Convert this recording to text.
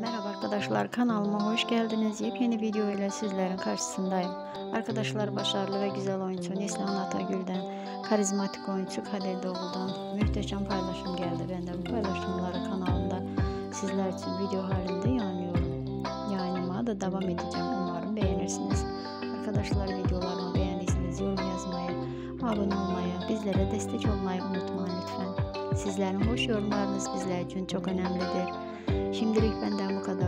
Merhaba arkadaşlar kanalıma hoş geldiniz. Yepyeni video ile sizlerin karşısındayım. Arkadaşlar başarılı ve güzel oyuncu Neslihan Atagül'den, karizmatik oyuncu Kadir Doğulu'dan muhteşem paylaşım geldi. Ben de bu paylaşımları kanalımda sizler için video halinde yayınlıyorum. Yayınıma da devam edeceğim. Umarım beğenirsiniz. Arkadaşlar videolarımı beğendiyseniz yorum yazmayı, abone olmayı, bizlere destek olmayı unutmayın lütfen. Sizlerin hoş yorumlarınız bizler için çok önemlidir. Şimdilik benden bu kadar.